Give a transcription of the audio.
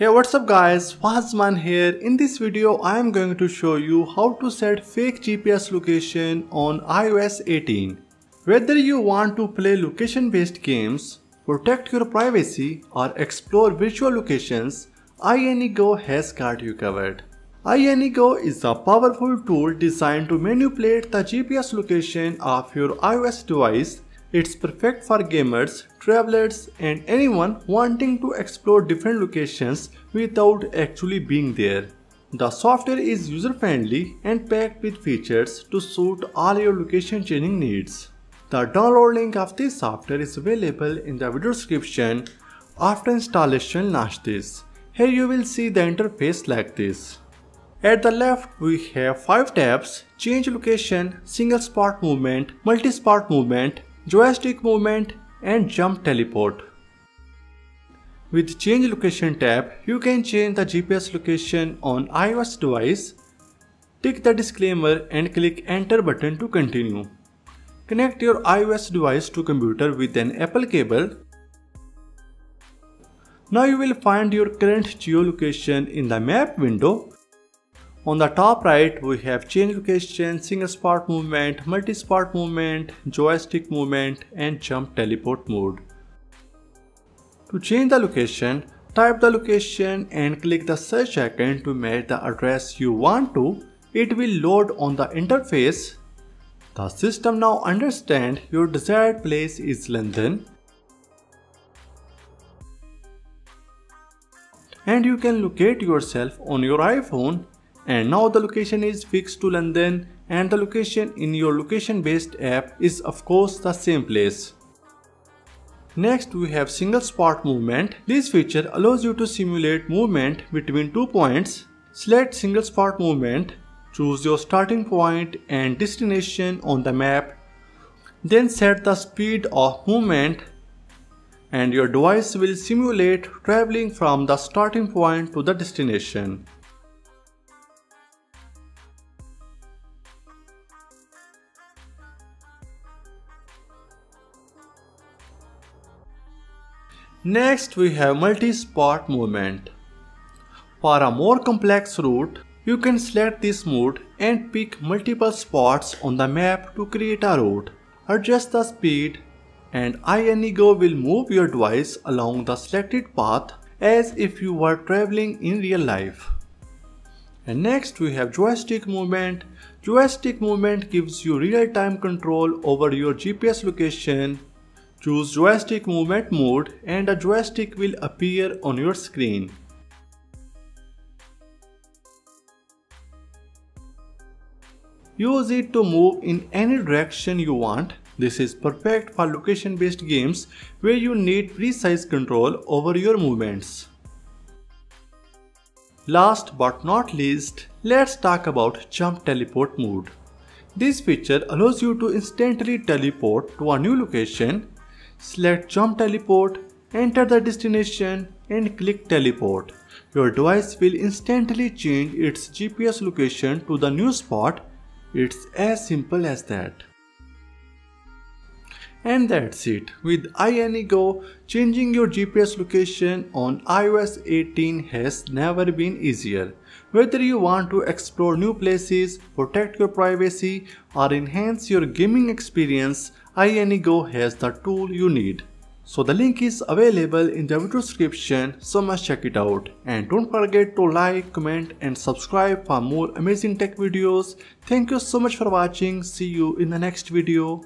Hey what's up guys, Fazman here. In this video I am going to show you how to set fake GPS location on iOS 18. Whether you want to play location based games, protect your privacy or explore virtual locations, iAnyGo has got you covered. iAnyGo is a powerful tool designed to manipulate the GPS location of your iOS device it's perfect for gamers, travelers and anyone wanting to explore different locations without actually being there. The software is user-friendly and packed with features to suit all your location changing needs. The download link of this software is available in the video description. After installation launch this. Here you will see the interface like this. At the left we have 5 tabs, change location, single spot movement, multi-spot movement, joystick movement and jump teleport. With change location tab, you can change the GPS location on iOS device. Tick the disclaimer and click enter button to continue. Connect your iOS device to computer with an Apple cable. Now you will find your current geolocation in the map window on the top right, we have change location, single spot movement, multi-spot movement, joystick movement and jump teleport mode. To change the location, type the location and click the search icon to match the address you want to. It will load on the interface. The system now understands your desired place is London and you can locate yourself on your iPhone and now the location is fixed to London and the location in your location based app is of course the same place. Next we have single spot movement. This feature allows you to simulate movement between two points. Select single spot movement, choose your starting point and destination on the map. Then set the speed of movement and your device will simulate traveling from the starting point to the destination. Next we have multi-spot movement. For a more complex route, you can select this mode and pick multiple spots on the map to create a route. Adjust the speed and iAnyGo will move your device along the selected path as if you were traveling in real life. And next we have joystick movement. Joystick movement gives you real-time control over your GPS location Choose joystick movement mode and a joystick will appear on your screen. Use it to move in any direction you want. This is perfect for location based games where you need precise control over your movements. Last but not least, let's talk about jump teleport mode. This feature allows you to instantly teleport to a new location Select jump teleport, enter the destination and click teleport. Your device will instantly change its GPS location to the new spot. It's as simple as that. And that's it. With iAnyGo, changing your GPS location on iOS 18 has never been easier. Whether you want to explore new places, protect your privacy, or enhance your gaming experience, iAnyGo has the tool you need. So the link is available in the video description so must check it out. And don't forget to like, comment and subscribe for more amazing tech videos. Thank you so much for watching. See you in the next video.